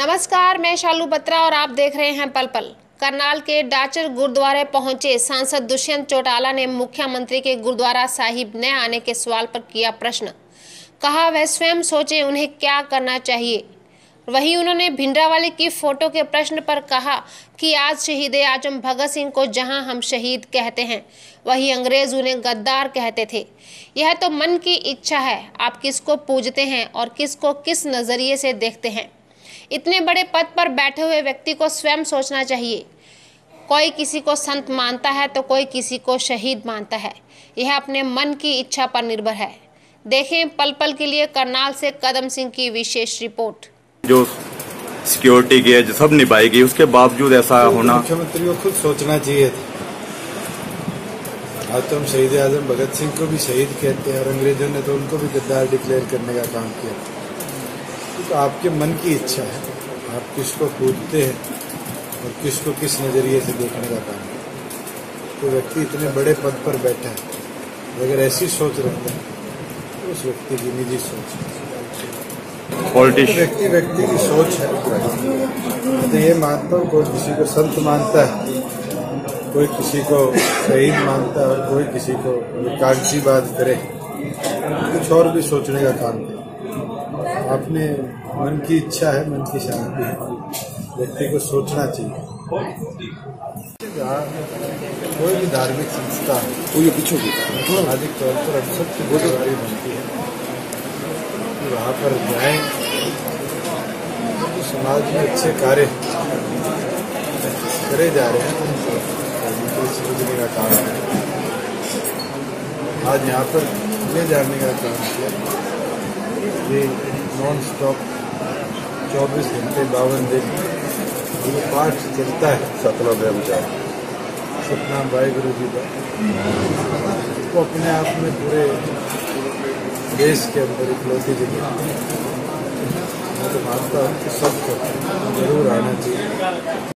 नमस्कार, मैं शालू बत्रा और आप देख रहे हैं पल पल। करनाल के डाचर गुरुद्वारे पहुँचे सांसद दुष्यंत चौटाला ने मुख्यमंत्री के गुरुद्वारा साहिब न आने के सवाल पर किया प्रश्न। कहा, वह स्वयं सोचे उन्हें क्या करना चाहिए? वहीं उन्होंने भिंडरावाले की फ़ोटो के प्रश्न पर कहा कि आज शहीद आज़म भगत सिंह को जहाँ हम शहीद कहते हैं, वही अंग्रेज़ उन्हें गद्दार कहते थे। यह तो मन की इच्छा है। आप किसको पूजते हैं और किसको किस नज़रिए से देखते हैं? इतने बड़े पद पर बैठे हुए व्यक्ति को स्वयं सोचना चाहिए। कोई किसी को संत मानता है तो कोई किसी को शहीद मानता है। यह अपने मन की इच्छा पर निर्भर है। देखें पल पल के लिए करनाल से कदम सिंह की विशेष रिपोर्ट। जो सिक्योरिटी की है जो सब निभाई गई उसके बावजूद ऐसा तो होना मुख्यमंत्री को खुद सोचना चाहिए आज तो हम शहीद आज़म भगत सिंह को भी शहीद कहते हैं और अंग्रेज़ों ने तो उनको भी गद्दार डिक्लेयर करने का काम किया। तो आपके मन की इच्छा है। आप किसको पूछते हैं और किसको किस नज़रिए से देखने का काम है? तो व्यक्ति इतने बड़े पद पर बैठा है। अगर ऐसी सोच रखते हैं तो उस व्यक्ति की निजी सोच पॉलिटिशियन व्यक्ति व्यक्ति की सोच है। तो ये मानता हूँ कोई किसी को संत मानता है कोई किसी को शहीद मानता है और कोई किसी को कागज़ी बात करे। कुछ और भी सोचने का काम करे। आपने मन की इच्छा है मन की शांति है व्यक्ति को सोचना चाहिए। कोई भी धार्मिक संस्था ये पीछे की सामाजिक तौर पर अक्सर ज़िम्मेदारी बनती है वहाँ पर जाए तो समाज में अच्छे कार्य करे जा रहे हैं उनको समझने का काम है। आज यहाँ पर ले जाने का काम किया। ये नॉन स्टॉप चौबीस घंटे बावन दिन जो पाठ चलता है। सतना ब्रह्मचार सतनाम भाई गुरु जी का। वो अपने आप में पूरे देश के अंदर इकलौती जगह मैं तो मानता हूँ कि सबको ज़रूर आना चाहिए।